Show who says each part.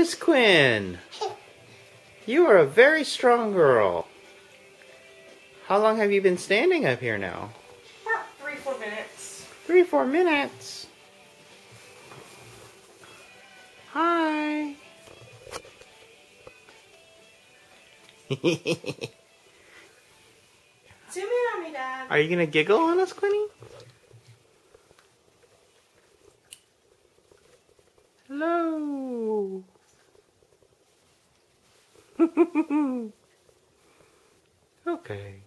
Speaker 1: Miss Quinn. You are a very strong girl. How long have you been standing up here now?
Speaker 2: About three, four minutes.
Speaker 1: Three, four minutes. Hi.
Speaker 2: Zoom in on me, Dad.
Speaker 1: Are you gonna giggle on us, Quinny? Hello. okay.